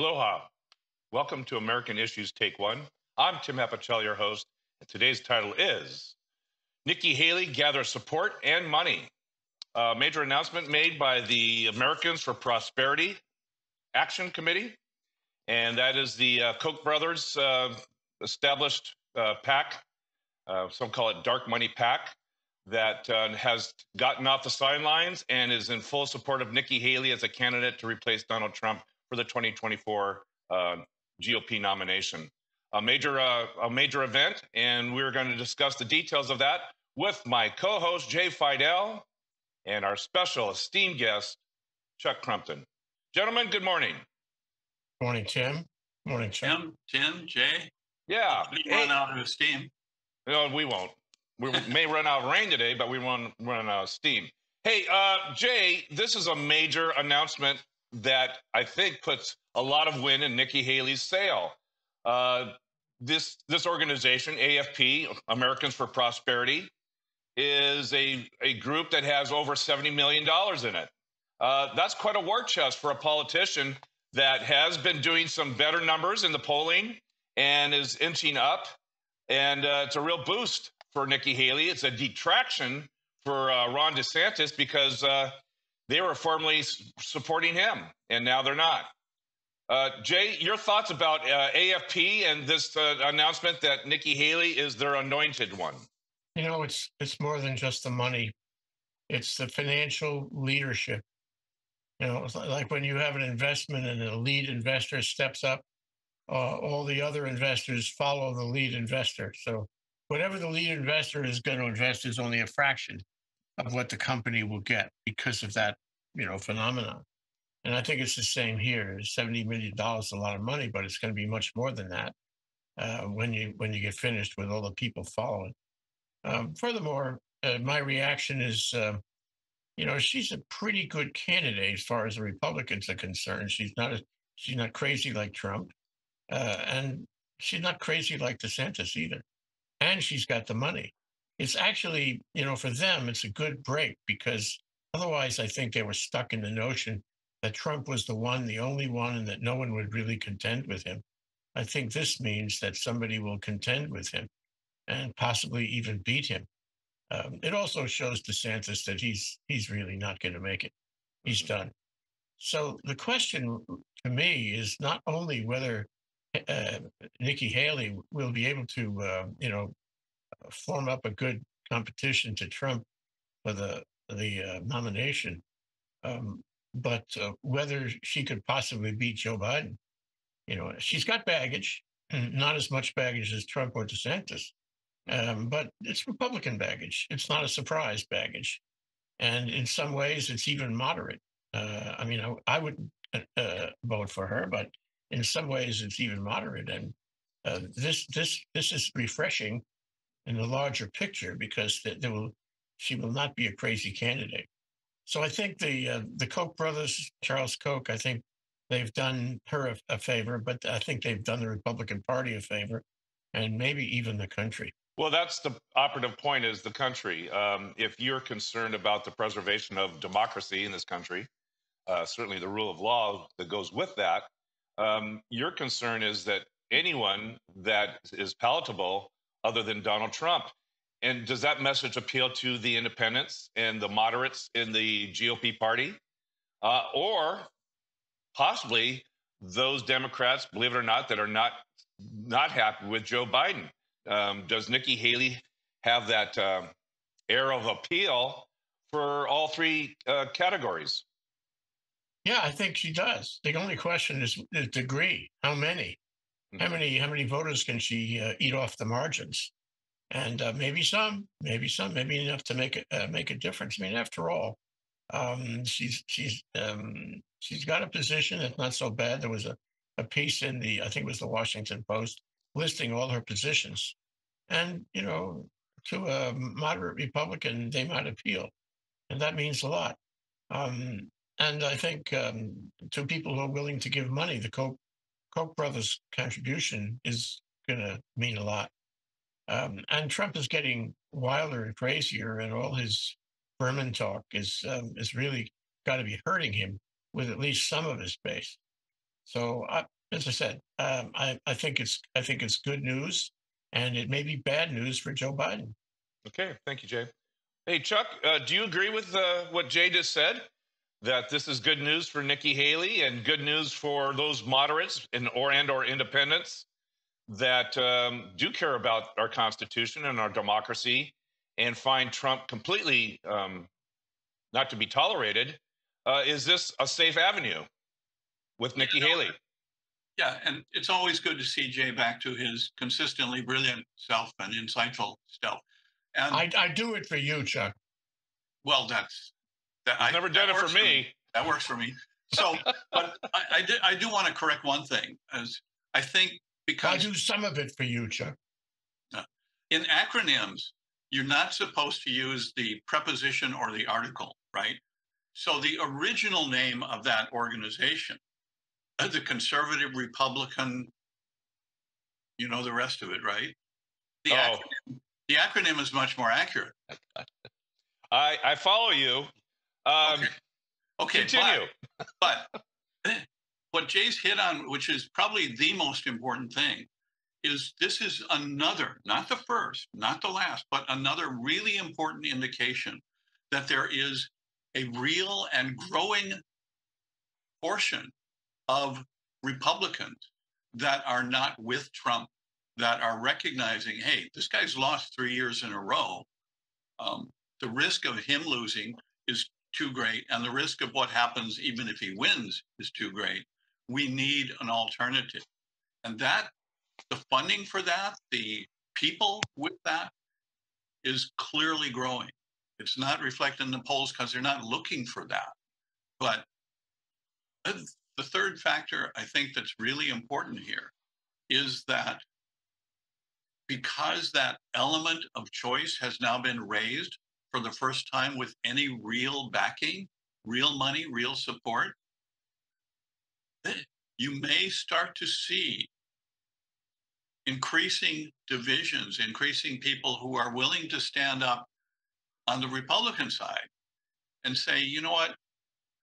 Aloha. Welcome to American Issues Take One. I'm Tim Apicella, your host, and today's title is Nikki Haley gathers support and money. A major announcement made by the Americans for Prosperity Action Committee, and that is the uh, Koch brothers uh, established uh, PAC, uh, some call it Dark Money PAC, that uh, has gotten off the sidelines and is in full support of Nikki Haley as a candidate to replace Donald Trump for the 2024 uh, GOP nomination. A major, uh, a major event, and we're going to discuss the details of that with my co-host Jay Fidell and our special esteemed guest Chuck Crumpton. Gentlemen, good morning. Morning, Tim. Morning, Chuck. Tim, Tim, Jay. Yeah. We run out of steam. No, we won't. We may run out of rain today, but we won't run out of steam. Hey, uh, Jay, this is a major announcement that I think puts a lot of wind in Nikki Haley's sail. Uh, this this organization, AFP, Americans for Prosperity, is a, a group that has over $70 million in it. Uh, that's quite a war chest for a politician that has been doing some better numbers in the polling and is inching up. And uh, it's a real boost for Nikki Haley. It's a detraction for uh, Ron DeSantis because uh, they were formerly supporting him, and now they're not. Uh, Jay, your thoughts about uh, AFP and this uh, announcement that Nikki Haley is their anointed one? You know, it's it's more than just the money; it's the financial leadership. You know, like when you have an investment and a lead investor steps up, uh, all the other investors follow the lead investor. So whatever the lead investor is going to invest is only a fraction of what the company will get because of that, you know, phenomenon. And I think it's the same here. Seventy million dollars is a lot of money, but it's going to be much more than that uh, when you when you get finished with all the people following. Um, furthermore, uh, my reaction is, uh, you know, she's a pretty good candidate as far as the Republicans are concerned. She's not a, she's not crazy like Trump, uh, and she's not crazy like DeSantis either. And she's got the money it's actually, you know, for them, it's a good break because otherwise I think they were stuck in the notion that Trump was the one, the only one, and that no one would really contend with him. I think this means that somebody will contend with him and possibly even beat him. Um, it also shows DeSantis that he's he's really not going to make it. He's mm-hmm. done. So the question to me is not only whether uh, Nikki Haley will be able to, uh, you know, form up a good competition to Trump for the the uh, nomination, um, but uh, whether she could possibly beat Joe Biden, you know, she's got baggage, not as much baggage as Trump or DeSantis, um, but it's Republican baggage. It's not a surprise baggage, and in some ways, it's even moderate. Uh, I mean, I, I would uh, vote for her, but in some ways, it's even moderate, and uh, this this this is refreshing in the larger picture because there will she will not be a crazy candidate. So I think the uh, the Koch brothers, Charles Koch, I think they've done her a, a, favor, but I think they've done the Republican Party a favor, and maybe even the country. Well, that's the operative point: is the country. Um, if you're concerned about the preservation of democracy in this country, uh, certainly the rule of law that goes with that, um, your concern is that anyone that is palatable other than Donald Trump. And does that message appeal to the independents and the moderates in the GOP party? Uh, or possibly those Democrats, believe it or not, that are not not happy with Joe Biden. Um, does Nikki Haley have that uh, air of appeal for all three uh, categories? Yeah, I think she does. The only question is the degree. How many? How many how many voters can she uh, eat off the margins? And uh, maybe some, maybe some, maybe enough to make it uh, make a difference. I mean, after all, um, she's she's um, she's got a position that's not so bad. There was a, a piece in the I think it was the Washington Post listing all her positions, and you know, to a moderate Republican, they might appeal, and that means a lot. Um, and I think um, to people who are willing to give money, the Koch Koch brothers' contribution is going to mean a lot. Um, and Trump is getting wilder and crazier, and all his vermin talk is um, is really got to be hurting him with at least some of his base. So, I, as I said, um, I, I think it's I think it's good news, and it may be bad news for Joe Biden. Okay, thank you, Jay. Hey, Chuck, uh, do you agree with uh, what Jay just said? That this is good news for Nikki Haley and good news for those moderates and or and or independents that um, do care about our Constitution and our democracy and find Trump completely um, not to be tolerated. Uh, is this a safe avenue with Nikki You know, Haley? Yeah, and it's always good to see Jay back to his consistently brilliant self and insightful self. And I, I do it for you, Chuck. well, that's that. I've I never that done it for works me. That works for me. So, but I, I, did, I do want to correct one thing, as I think because I because do some of it for you, Chuck. in acronyms, you're not supposed to use the preposition or the article, right? So the original name of that organization, uh, the Conservative Republican, you know the rest of it, right? The, Oh. acronym, the acronym is much more accurate. I, I follow you. Um, Okay. Okay, Continue. But, but what Jay's hit on, which is probably the most important thing, is this is another, not the first, not the last, but another really important indication that there is a real and growing portion of Republicans that are not with Trump, that are recognizing, hey, this guy's lost three years in a row. Um, the risk of him losing is too great, and the risk of what happens even if he wins is too great. We need an alternative. And that, the funding for that, the people with that is clearly growing. It's not reflected in the polls because they're not looking for that. But the third factor I think that's really important here is that because that element of choice has now been raised for the first time with any real backing, real money, real support, eh, you may start to see increasing divisions, increasing people who are willing to stand up on the Republican side and say, you know what,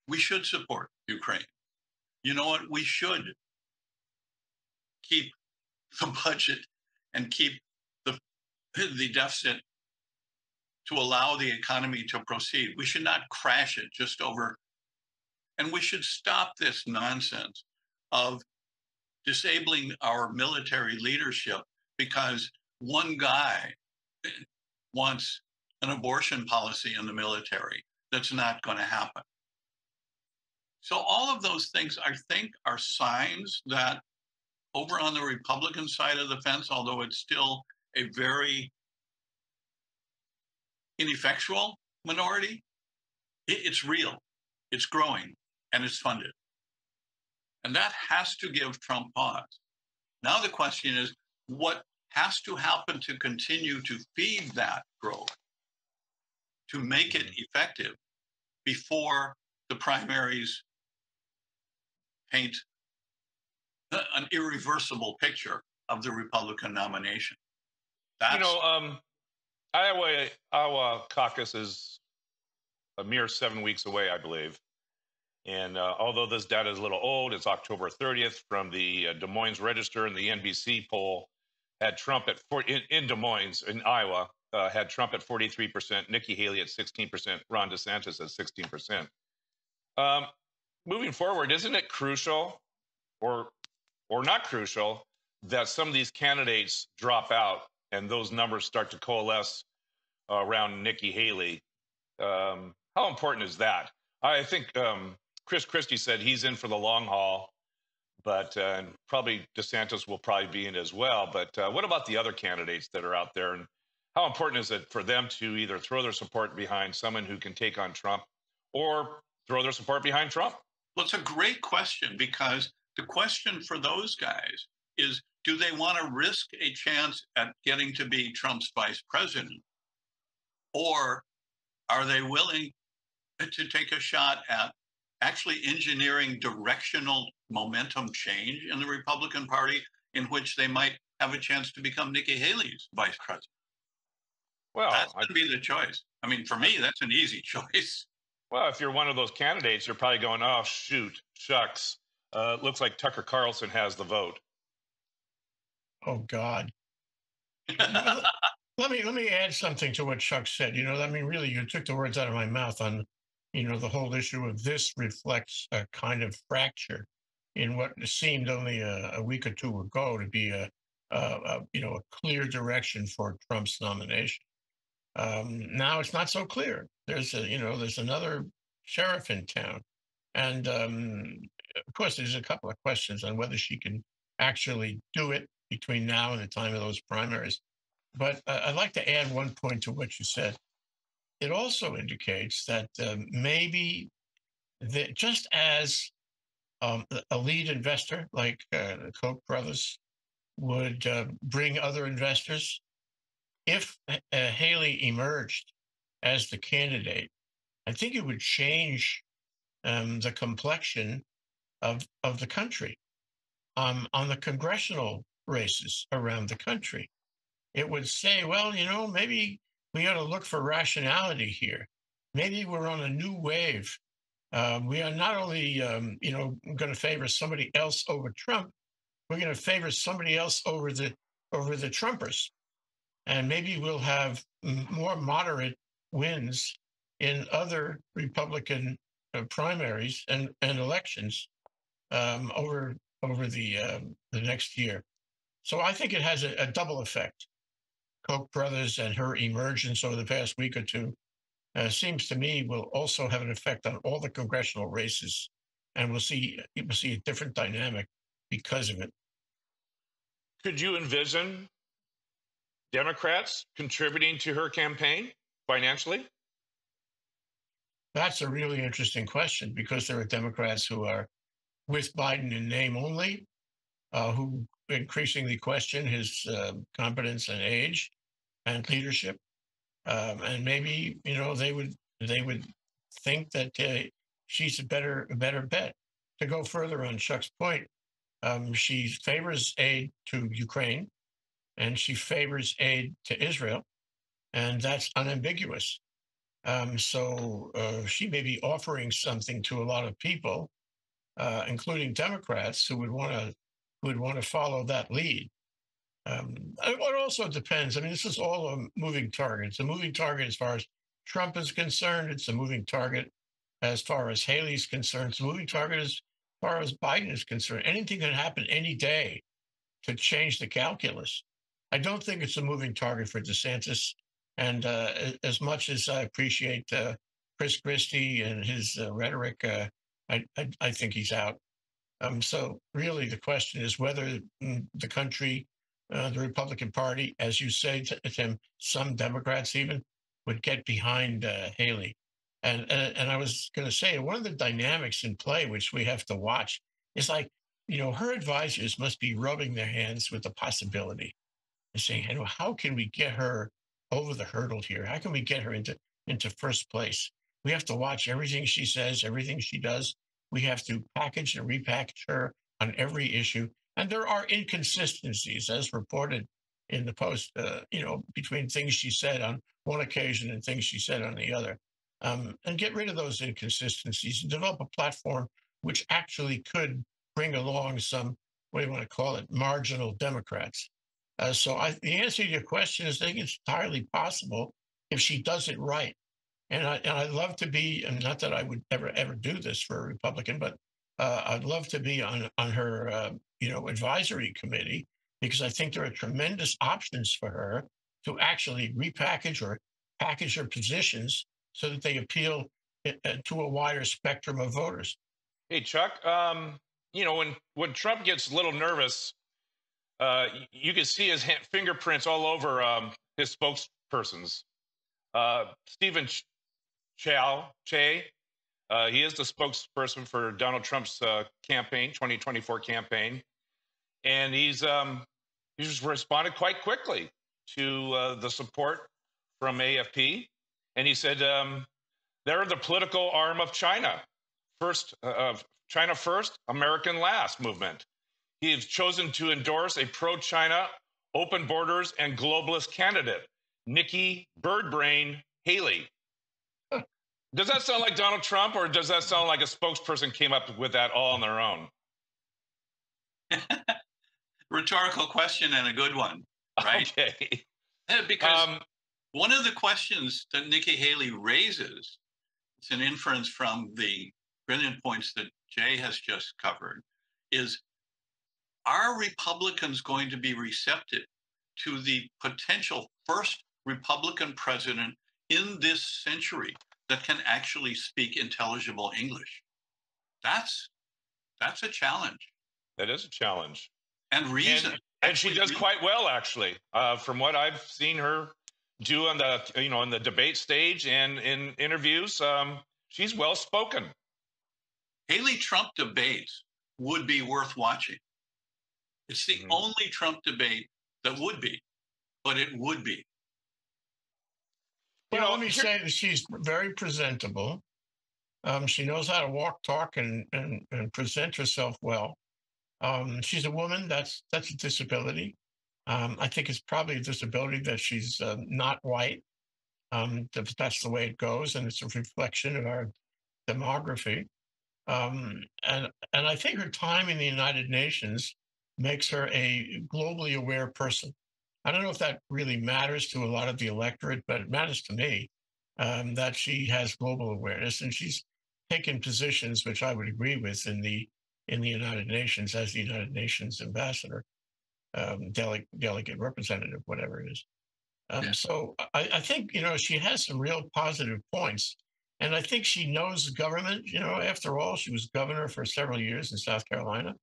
we should support Ukraine. You know what, we should keep the budget and keep the the deficit to allow the economy to proceed. We should not crash it just over, and we should stop this nonsense of disabling our military leadership because one guy wants an abortion policy in the military. That's not going to happen. So, all of those things, I think, are signs that over on the Republican side of the fence, although it's still a very ineffectual minority, it, it's real, it's growing, and it's funded. And that has to give Trump pause. Now the question is what has to happen to continue to feed that growth, to make it effective before the primaries paint an irreversible picture of the Republican nomination. That's, you know, um, Iowa Iowa caucus is a mere seven weeks away, I believe. And uh, although this data is a little old, it's October 30th from the uh, Des Moines Register and the NBC poll had Trump at four, in, in Des Moines in Iowa uh, had Trump at 43%, Nikki Haley at 16%, Ron DeSantis at 16%. Um, moving forward, isn't it crucial, or or not crucial, that some of these candidates drop out and those numbers start to coalesce around Nikki Haley? Um, how important is that? I think um, Chris Christie said he's in for the long haul, but uh, probably DeSantis will probably be in as well. But uh, what about the other candidates that are out there, and how important is it for them to either throw their support behind someone who can take on Trump, or throw their support behind Trump? Well, it's a great question because the question for those guys is do they want to risk a chance at getting to be Trump's vice president? Or are they willing to take a shot at actually engineering directional momentum change in the Republican Party in which they might have a chance to become Nikki Haley's vice president? Well, that's I, going to be the choice. I mean, for me, that's an easy choice. well, if you're one of those candidates, you're probably going, "Oh shoot, shucks, uh, looks like Tucker Carlson has the vote. Oh God. let me let me add something to what Chuck said. You know, I mean, really, you took the words out of my mouth on, you know, the whole issue of this reflects a kind of fracture in what seemed only a, a week or two ago to be a, a, a, you know a clear direction for Trump's nomination. Um, now it's not so clear. There's a you know there's another sheriff in town, and um, of course there's a couple of questions on whether she can actually do it between now and the time of those primaries. But uh, I'd like to add one point to what you said. It also indicates that uh, maybe that just as um, a lead investor like uh, the Koch brothers would uh, bring other investors. If uh, Haley emerged as the candidate, I think it would change um, the complexion of of the country um, on the congressional races around the country. It would say, well, you know, maybe we ought to look for rationality here. Maybe we're on a new wave um, we are not only, um, you know, going to favor somebody else over Trump, we're going to favor somebody else over the over the Trumpers, and maybe we'll have more moderate wins in other Republican uh, primaries and, and elections um, over over the um, the next year. So I think it has a, a double effect. Koch brothers and her emergence over the past week or two uh, seems to me will also have an effect on all the congressional races, and we'll see we'll see a different dynamic because of it. Could you envision Democrats contributing to her campaign financially? That's a really interesting question because there are Democrats who are with Biden in name only, uh, who increasingly question his uh, competence and age and leadership um, and maybe you know they would they would think that uh, she's a better a better bet. To go further on Chuck's point, um, she favors aid to Ukraine, and she favors aid to Israel, and that's unambiguous. Um, so uh, she may be offering something to a lot of people, uh, including Democrats, who would want to who would want to follow that lead. Um, it also depends. I mean, this is all a moving target. It's a moving target as far as Trump is concerned. It's a moving target as far as Haley's concerned. It's a moving target as far as Biden is concerned. Anything can happen any day to change the calculus. I don't think it's a moving target for DeSantis. And uh, as much as I appreciate uh, Chris Christie and his uh, rhetoric, uh, I, I, I, think he's out. Um, so really, the question is whether mm, the country uh, the Republican Party, as you say, to Tim, some Democrats even would get behind uh, Haley. And, and and I was going to say one of the dynamics in play, which we have to watch, is like you know her advisors must be rubbing their hands with the possibility and saying, "Hey, how can we get her over the hurdle here? How can we get her into into first place? We have to watch everything she says, everything she does. We have to package and repackage her on every issue and there are inconsistencies, as reported in the post, uh, you know, between things she said on one occasion and things she said on the other. Um, and get rid of those inconsistencies and develop a platform which actually could bring along some, what do you want to call it, marginal Democrats. Uh, so I, the answer to your question is I think it's entirely possible if she does it right. And, I, and I'd love to be, and not that I would ever, ever do this for a Republican, but uh, I'd love to be on, on her uh, you know, advisory committee because I think there are tremendous options for her to actually repackage or package her positions so that they appeal eh, eh, to a wider spectrum of voters. Hey, Chuck, um, you know, when, when Trump gets a little nervous, uh, you can see his hand, fingerprints all over um, his spokespersons. Uh, Stephen Chow, Che, uh, he is the spokesperson for Donald Trump's uh, campaign, 2024 campaign, and he's um, he's responded quite quickly to uh, the support from AFP, and he said um, they're the political arm of China, first uh, of China first, American last movement. He has chosen to endorse a pro-China, open borders, and globalist candidate, Nikki Birdbrain Haley. Does that sound like Donald Trump, or does that sound like a spokesperson came up with that all on their own? Rhetorical question and a good one, right? Okay. Because Um, one of the questions that Nikki Haley raises, it's an inference from the brilliant points that Jay has just covered, is are Republicans going to be receptive to the potential first Republican president in this century that can actually speak intelligible English? That's that's a challenge that is a challenge. and reason. and she does reason. quite well actually uh, from what i've seen her do on the you know on the debate stage and in interviews um, she's well spoken Haley Trump debates would be worth watching. It's the Mhm. only Trump debate that would be, but it would be. You know, let me say that she's very presentable. Um, she knows how to walk, talk, and, and, and present herself well. Um, she's a woman. That's that's a disability. Um, I think it's probably a disability that she's uh, not white. Um, that's the way it goes, and it's a reflection of our demography. Um, and and I think her time in the United Nations makes her a globally aware person. I don't know if that really matters to a lot of the electorate, but it matters to me um, that she has global awareness and she's taken positions which I would agree with in the in the United Nations as the United Nations ambassador, um, delegate, delegate representative, whatever it is. Um, Yeah. So I, I think you know she has some real positive points, and I think she knows government. You know, after all, she was governor for several years in South Carolina.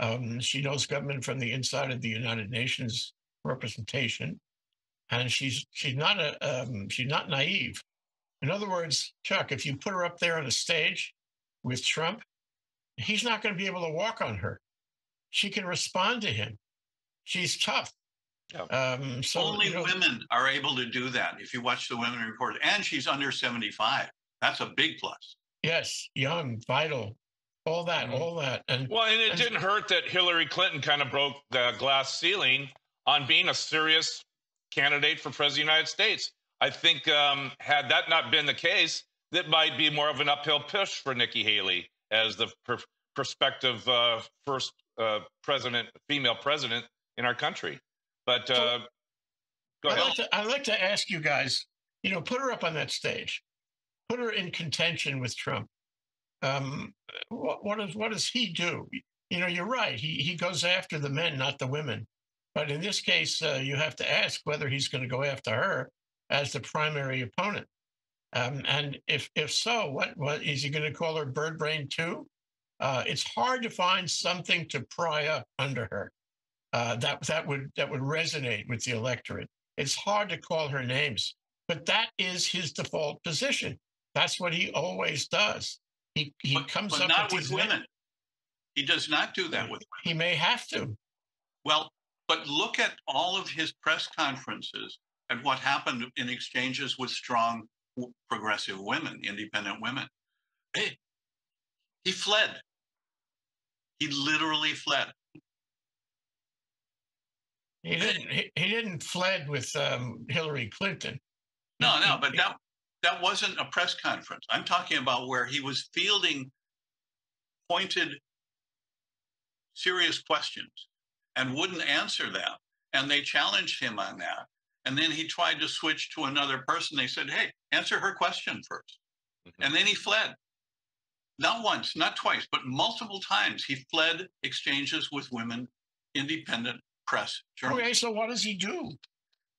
Um, she knows government from the inside of the United Nations representation, and she's she's not a um, she's not naive. In other words, Chuck, if you put her up there on a stage with Trump, he's not going to be able to walk on her. She can respond to him. She's tough. Yeah. Um, so Only you know, women are able to do that. If you watch the Women Report, and she's under 75, that's a big plus. yes, young, vital, all that, Mhm. all that, and well and it And- didn't hurt that hillary clinton kind of broke the glass ceiling on being a serious candidate for president of the united states i think um, had that not been the case that might be more of an uphill push for nikki haley as the per- prospective uh, first uh, president female president in our country but uh, go I'd ahead like, to, I'd like to ask you guys, you know, put her up on that stage, put her in contention with Trump. Um, what, what does what does he do? You know, you're right. He he goes after the men, not the women. But in this case, uh, you have to ask whether he's going to go after her as the primary opponent. Um, and if if so, what what is he going to call her bird brain too? Uh, it's hard to find something to pry up under her uh, that that would that would resonate with the electorate. It's hard to call her names, but that is his default position. That's what he always does. He he But, comes but up not with, with women. He does not do that with Women. He may have to. Well, but look at all of his press conferences and what happened in exchanges with strong progressive women, independent women. Hey, he fled. He literally fled. He didn't. He, he didn't fled with um, Hillary Clinton. No, no, but that that wasn't a press conference. I'm talking about where he was fielding pointed, serious questions and wouldn't answer them. And they challenged him on that. And then he tried to switch to another person. They said, hey, answer her question 1st Mhm. And then he fled. Not once, not twice, but multiple times he fled exchanges with women, independent press journalists. Okay, so what does he do?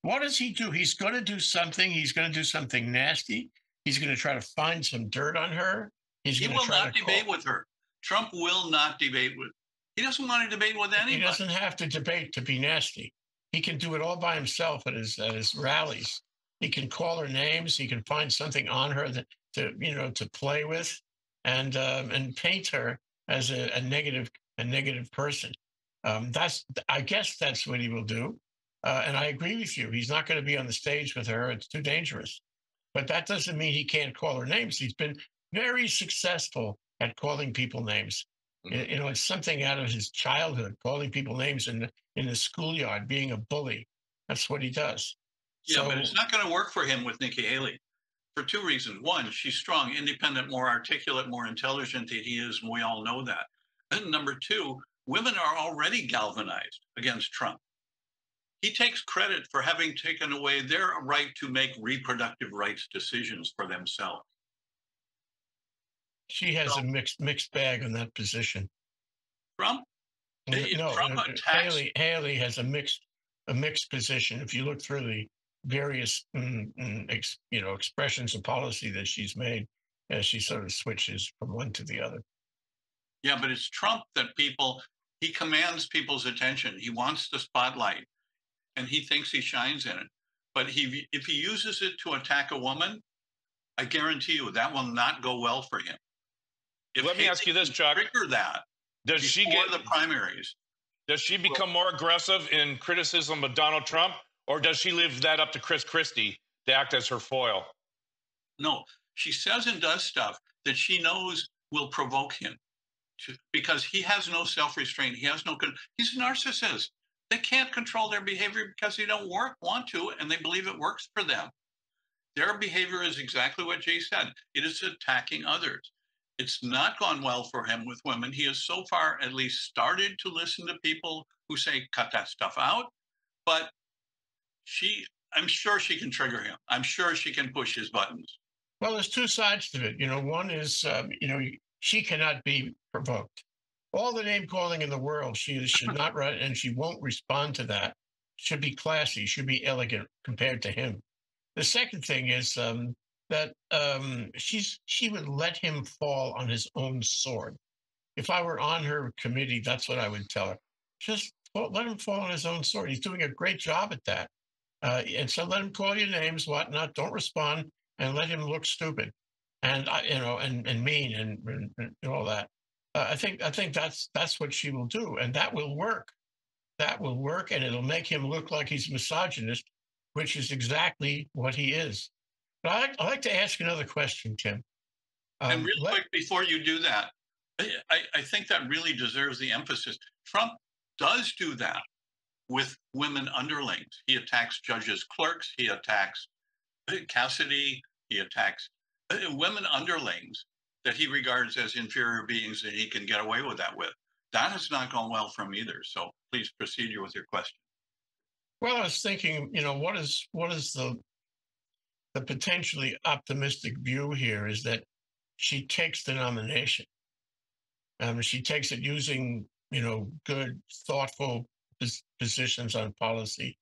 What does he do? He's going to do something. He's going to do something nasty. He's going to try to find some dirt on her. He's He will not debate call- with her. Trump will not debate with. He doesn't want to debate with anybody. He doesn't have to debate to be nasty. He can do it all by himself at his at his rallies. He can call her names. He can find something on her that to you know to play with, and um, and paint her as a, a negative a negative person. Um, that's I guess that's what he will do. Uh, and I agree with you. He's not going to be on the stage with her. It's too dangerous. But that doesn't mean he can't call her names. He's been very successful at calling people names. You- You know, it's something out of his childhood, calling people names in the in the schoolyard, being a bully. That's what he does. Yeah, but So- it's not going to work for him with Nikki Haley for two reasons. One, she's strong, independent, more articulate, more intelligent than he is, and we all know that. And number two, women are already galvanized against Trump. He takes credit for having taken away their right to make reproductive rights decisions for themselves. She has a mixed mixed bag on that position. Trump, no, Trump uh, Haley Haley has a mixed a mixed position. If you look through the various mm, mm, ex, you know expressions of policy that she's made, as she sort of switches from one to the other. yeah, but it's Trump that people, he commands people's attention. He wants the spotlight and he thinks he shines in it. But he, if he uses it to attack a woman, I guarantee you that will not go well for him. If Let me ask you this, Chuck. Trigger that Does she get the primaries. does she become more aggressive in criticism of Donald Trump, or does she leave that up to Chris Christie to act as her foil? No, she says and does stuff that she knows will provoke him to, because he has no self restraint. He has no, he's a narcissist. They can't control their behavior because they don't work, want to, and they believe it works for them. Their behavior is exactly what Jay said it is attacking others. It's not gone well for him with women. He has so far at least started to listen to people who say, cut that stuff out. But she, I'm sure she can trigger him. I'm sure she can push his buttons. Well, there's two sides to it. You know, one is um, you know she cannot be provoked. All the name calling in the world, she should not write, and she won't respond to that. Should be classy, should be elegant compared to him. The second thing is um, that um, she's she would let him fall on his own sword. If I were on her committee, that's what I would tell her. Just let him fall on his own sword. He's doing a great job at that. Uh, and so let him call you names, whatnot. Don't respond, and let him look stupid, and I, you know, and and mean, and, and, and all that. Uh, I think I think that's that's what she will do, and that will work. That will work, and it'll make him look like he's misogynist, which is exactly what he is. But I like, I like to ask another question, Tim. and Um, real let- quick, before you do that, I, I think that really deserves the emphasis. Trump does do that with women underlings. He attacks judges' clerks. He attacks uh, Cassidy. He attacks uh, women underlings that he regards as inferior beings that he can get away with that with. That has not gone well for him either. So please proceed with your question. Well, I was thinking, you know, what is what is the the potentially optimistic view here is that she takes the nomination. Um, she takes it using, you know, good, thoughtful pos- positions on policy,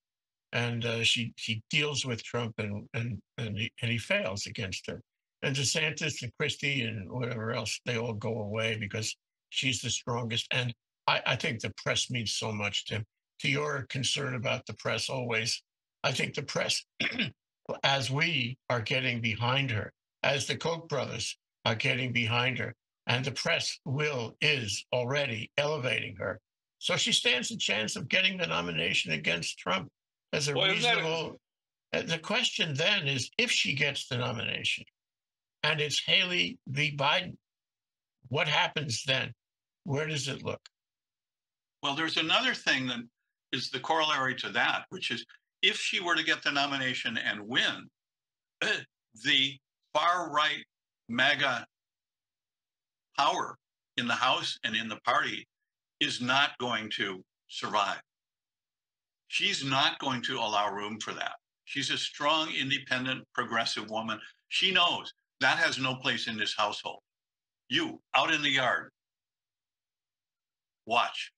and uh, she she deals with Trump and and and he, and he fails against her. And DeSantis and Christie and whatever else, they all go away because she's the strongest. And I, I think the press means so much, Tim to your concern about the press always, I think the press, as we are getting behind her, as the Koch brothers are getting behind her, and the press will, is already elevating her. So she stands a chance of getting the nomination against Trump as a Well, isn't that a- reasonable. Uh, the question then is if she gets the nomination and it's Haley v. Biden, what happens then? Where does it look? Well, there's another thing that is the corollary to that, which is if she were to get the nomination and win, the far right MAGA power in the House and in the party is not going to survive. She's not going to allow room for that. She's a strong, independent, progressive woman. She knows that has no place in this household. You out in the yard, watch.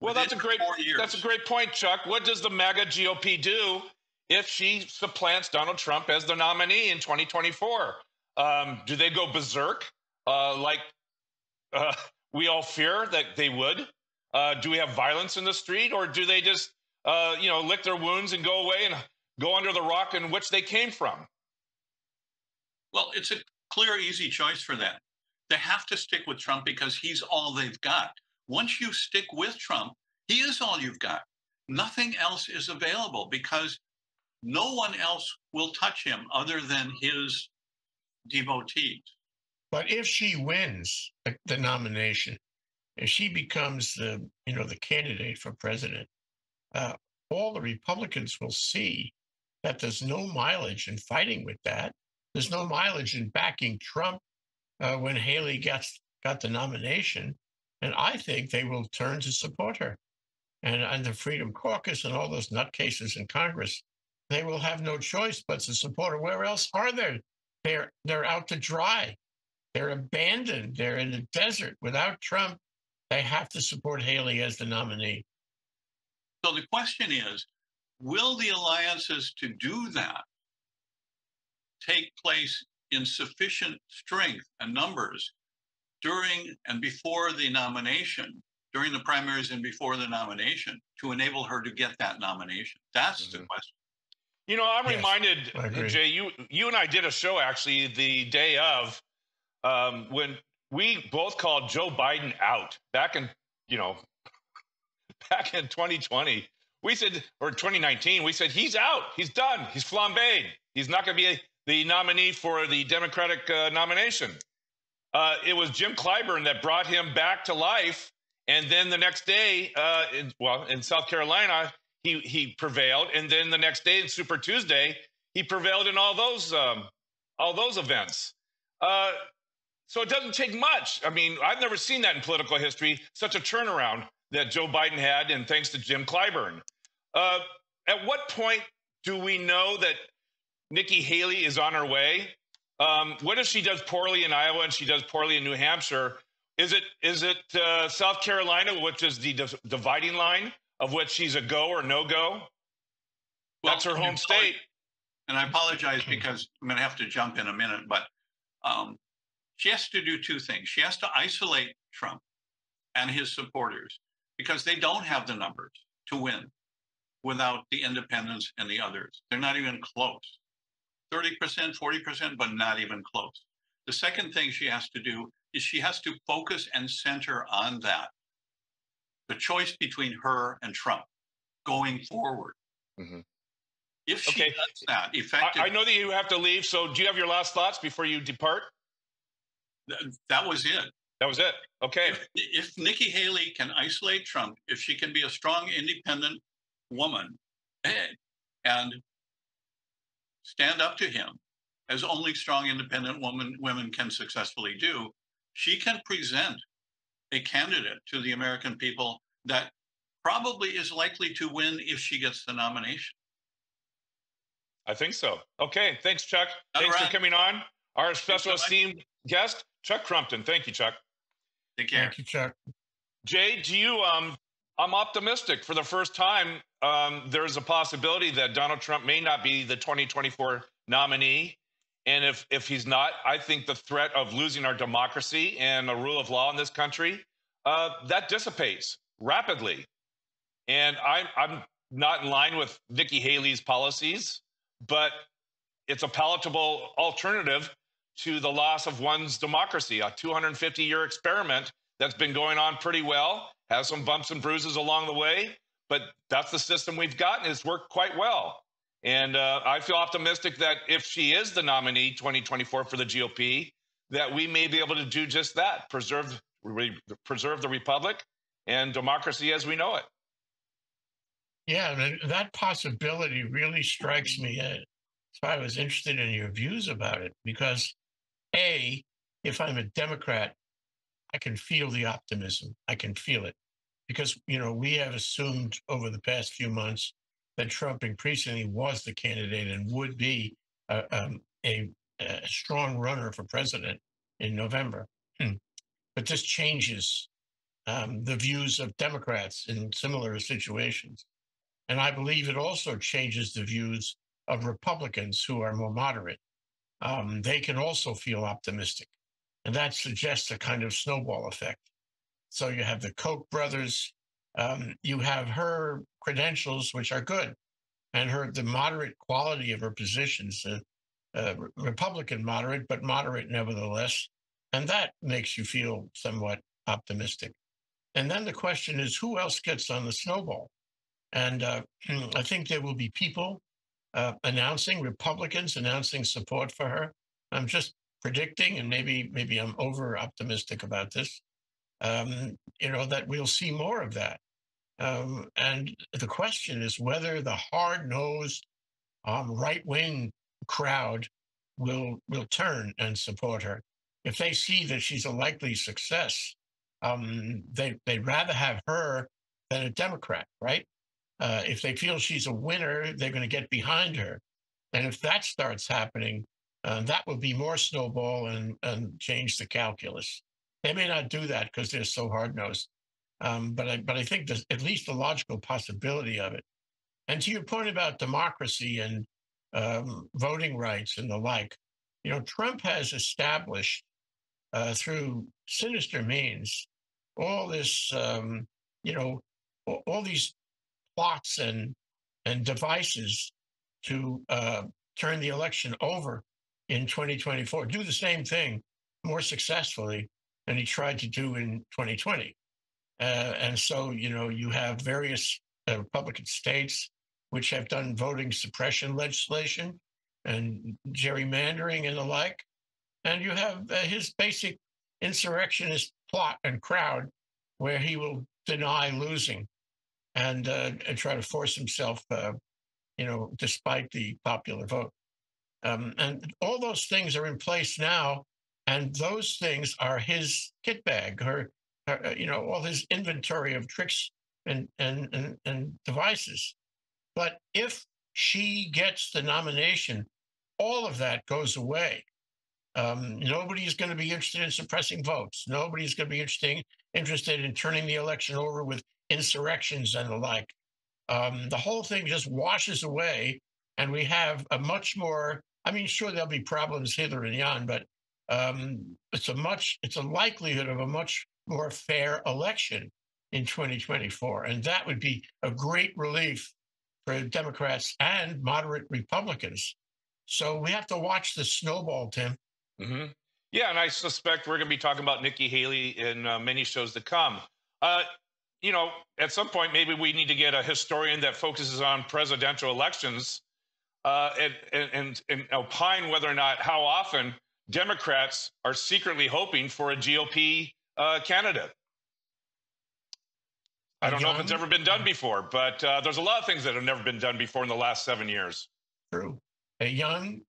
Well, that's a great that's a great point, Chuck. What does the MAGA GOP do if she supplants Donald Trump as the nominee in 2024? Um, do they go berserk uh, like uh, we all fear that they would? Uh, do we have violence in the street, or do they just uh, you know lick their wounds and go away and go under the rock in which they came from? Well, it's a clear, easy choice for them. They have to stick with Trump because he's all they've got. Once you stick with Trump, he is all you've got. Nothing else is available because no one else will touch him other than his devotees. But if she wins the, nomination, if she becomes the you know the candidate for president, uh, all the Republicans will see that there's no mileage in fighting with that. There's no mileage in backing Trump uh, when Haley gets got the nomination, And I think they will turn to support her. And, and the Freedom Caucus and all those nutcases in Congress, they will have no choice but to support her. Where else are they? They're they're out to dry. They're abandoned. They're in the desert. Without Trump, they have to support Haley as the nominee. So the question is will the alliances to do that take place in sufficient strength and numbers during and before the nomination, during the primaries and before the nomination, to enable her to get that nomination? That's mm-hmm. the question. You know, I'm yes, reminded, Jay. You you and I did a show actually the day of um, when we both called Joe Biden out back in you know back in 2020. We said, or 2019, we said he's out, he's done, he's flambéed, he's not going to be a, the nominee for the Democratic uh, nomination. Uh, it was Jim Clyburn that brought him back to life, and then the next day, uh, in, well, in South Carolina, he he prevailed, and then the next day in Super Tuesday, he prevailed in all those um, all those events. Uh, so it doesn't take much. I mean, I've never seen that in political history, such a turnaround that Joe Biden had, and thanks to Jim Clyburn. Uh, at what point do we know that Nikki Haley is on her way? Um, what if she does poorly in Iowa and she does poorly in New Hampshire? Is it is it uh, South Carolina, which is the dividing line? of which she's a go or no go. That's her home state. And I apologize because I'm going to have to jump in a minute, but um, she has to do two things. She has to isolate Trump and his supporters because they don't have the numbers to win without the independents and the others. They're not even close. 30%, 40%, but not even close. The second thing she has to do is she has to focus and center on that the choice between her and Trump going forward. Mm-hmm. If she okay. does that effectively. I, I, know that you have to leave. So do you have your last thoughts before you depart? Th- that was it. That was it. Okay. If, if Nikki Haley can isolate Trump, if she can be a strong, independent woman and stand up to him as only strong, independent woman, women can successfully do, she can present a candidate to the American people that probably is likely to win if she gets the nomination. I think so. Okay. Thanks, Chuck. All Thanks right. for coming on. Our special esteemed guest, Chuck Crumpton. Thank you, Chuck. Take care. Thank you, Chuck. Jay, do you um I'm optimistic for the first time. Um, there's a possibility that Donald Trump may not be the 2024 nominee. And if if he's not, I think the threat of losing our democracy and the rule of law in this country uh, that dissipates rapidly. And I'm I'm not in line with Nikki Haley's policies, but it's a palatable alternative to the loss of one's democracy, a 250 year experiment that's been going on pretty well, has some bumps and bruises along the way, but that's the system we've gotten. it's worked quite well. And uh, I feel optimistic that if she is the nominee 2024 for the GOP, that we may be able to do just that preserve, re- preserve the republic and democracy as we know it. Yeah, that possibility really strikes me. That's why I was interested in your views about it because, A, if I'm a Democrat, I can feel the optimism. I can feel it because, you know, we have assumed over the past few months that Trump increasingly was the candidate and would be a, um, a, a strong runner for president in November. Hmm. But this changes um, the views of Democrats in similar situations. And I believe it also changes the views of Republicans who are more moderate. Um, they can also feel optimistic. And that suggests a kind of snowball effect. So you have the Koch brothers um, you have her credentials, which are good, and her the moderate quality of her positions, uh, uh, Republican moderate, but moderate nevertheless, and that makes you feel somewhat optimistic. And then the question is, who else gets on the snowball? And uh, I think there will be people uh, announcing Republicans announcing support for her. I'm just predicting, and maybe maybe I'm over optimistic about this. Um, you know that we'll see more of that. Um, and the question is whether the hard nosed um, right wing crowd will will turn and support her. If they see that she's a likely success, um, they they'd rather have her than a Democrat, right? Uh, if they feel she's a winner, they're going to get behind her, and if that starts happening, uh, that would be more snowball and and change the calculus. They may not do that because they're so hard nosed, um, but I but I think there's at least a logical possibility of it. And to your point about democracy and um, voting rights and the like, you know, Trump has established uh, through sinister means all this, um, you know, all, all, these plots and and devices to uh, turn the election over in 2024. Do the same thing more successfully than he tried to do in 2020. Uh, and so, you know, you have various uh, Republican states which have done voting suppression legislation and gerrymandering and the like. And you have uh, his basic insurrectionist plot and crowd where he will deny losing and, uh, and try to force himself, uh, you know, despite the popular vote. Um, and all those things are in place now. And those things are his kit bag, or, or uh, you know, all his inventory of tricks and, and, and, and devices. But if she gets the nomination, all of that goes away. Um, nobody's going to be interested in suppressing votes. Nobody's going to be interesting, interested in turning the election over with insurrections and the like. Um, the whole thing just washes away, and we have a much more. I mean, sure, there'll be problems hither and yon, but um, it's a much. It's a likelihood of a much more fair election in 2024, and that would be a great relief for Democrats and moderate Republicans. So we have to watch the snowball, Tim. Mm-hmm. Yeah, and I suspect we're going to be talking about Nikki Haley in uh, many shows to come. Uh, you know, at some point, maybe we need to get a historian that focuses on presidential elections uh, and, and, and opine whether or not how often Democrats are secretly hoping for a GOP uh, candidate. I don't John? know if it's ever been done before, but uh, there's a lot of things that have never been done before in the last seven years. True. A young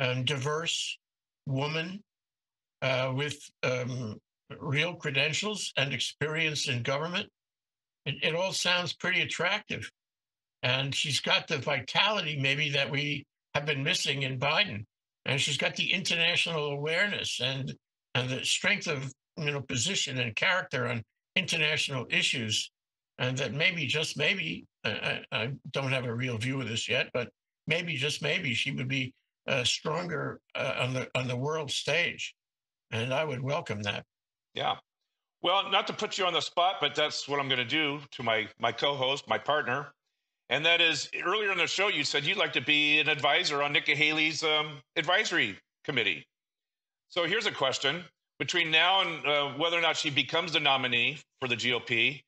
and diverse woman uh, with um, real credentials and experience in government. It, it all sounds pretty attractive. And she's got the vitality, maybe, that we have been missing in Biden. And she's got the international awareness and, and the strength of you know position and character on international issues and that maybe just maybe I, I, don't have a real view of this yet, but maybe just maybe she would be uh, stronger uh, on the on the world stage, and I would welcome that. Yeah, well, not to put you on the spot, but that's what I'm going to do to my my co-host, my partner, and that is earlier in the show you said you'd like to be an advisor on Nikki Haley's um, advisory committee. So here's a question: between now and uh, whether or not she becomes the nominee for the GOP,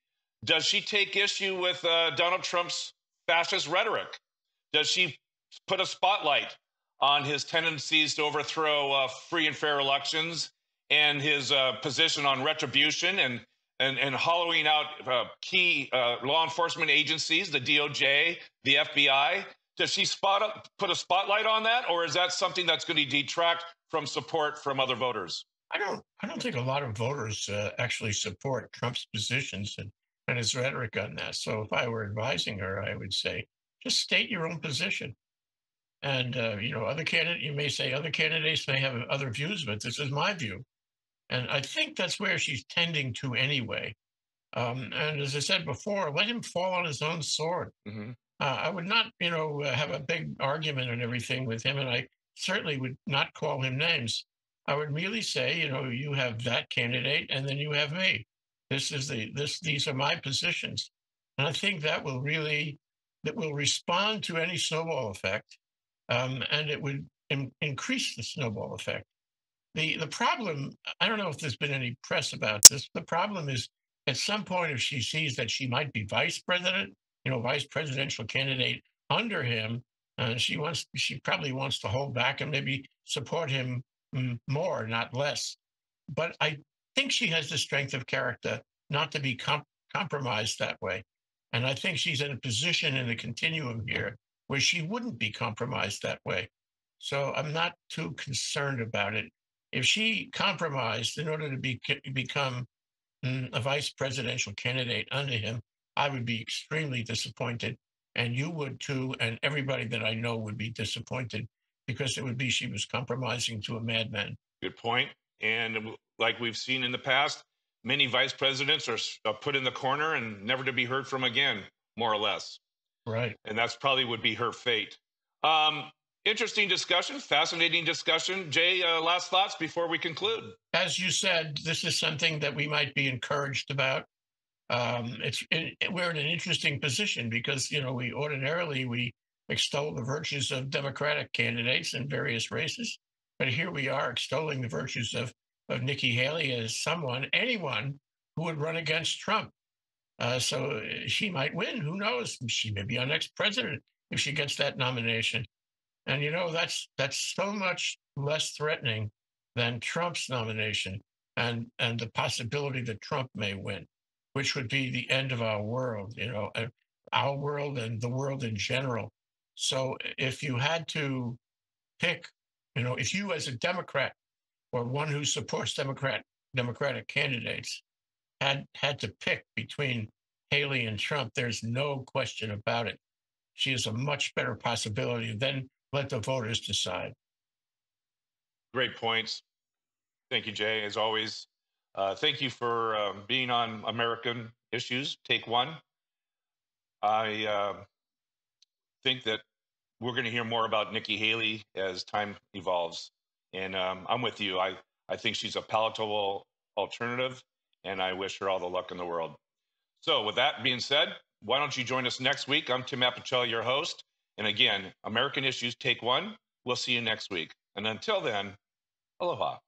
does she take issue with uh, Donald Trump's fascist rhetoric? Does she put a spotlight on his tendencies to overthrow uh, free and fair elections and his uh, position on retribution and and, and hollowing out uh, key uh, law enforcement agencies, the DOJ, the FBI? Does she spot up, put a spotlight on that, or is that something that's going to detract from support from other voters? I don't. I don't think a lot of voters uh, actually support Trump's positions, and and his rhetoric on that. So if I were advising her, I would say, just state your own position. And uh, you know, other candidate, you may say other candidates may have other views, but this is my view. And I think that's where she's tending to anyway. Um, and as I said before, let him fall on his own sword. Mm-hmm. Uh, I would not, you know, uh, have a big argument and everything with him, and I certainly would not call him names. I would merely say, you know, you have that candidate, and then you have me. This is the this these are my positions, and I think that will really that will respond to any snowball effect, um, and it would in, increase the snowball effect. The the problem I don't know if there's been any press about this. The problem is at some point if she sees that she might be vice president, you know, vice presidential candidate under him, uh, she wants she probably wants to hold back and maybe support him more, not less. But I think she has the strength of character not to be comp- compromised that way. And I think she's in a position in the continuum here where she wouldn't be compromised that way. So I'm not too concerned about it. If she compromised in order to be, become mm, a vice presidential candidate under him, I would be extremely disappointed. And you would too. And everybody that I know would be disappointed because it would be she was compromising to a madman. Good point. And like we've seen in the past, many vice presidents are put in the corner and never to be heard from again, more or less. Right. And that's probably would be her fate. Um, interesting discussion, fascinating discussion. Jay, uh, last thoughts before we conclude. As you said, this is something that we might be encouraged about. Um, it's it, we're in an interesting position because you know we ordinarily we extol the virtues of Democratic candidates in various races, but here we are extolling the virtues of of Nikki Haley as someone, anyone who would run against Trump. Uh, so uh, she might win. Who knows? She may be our next president if she gets that nomination. And you know that's that's so much less threatening than Trump's nomination and and the possibility that Trump may win, which would be the end of our world. You know, our world and the world in general. So if you had to pick, you know, if you as a Democrat or one who supports Democrat Democratic candidates had had to pick between Haley and Trump, there's no question about it. She is a much better possibility. Then let the voters decide. Great points. Thank you, Jay, as always. Uh, thank you for uh, being on American Issues, Take One. I uh, think that we're going to hear more about Nikki Haley as time evolves. And um, I'm with you. I, I think she's a palatable alternative, and I wish her all the luck in the world. So, with that being said, why don't you join us next week? I'm Tim Apicella, your host. And again, American Issues Take One. We'll see you next week. And until then, aloha.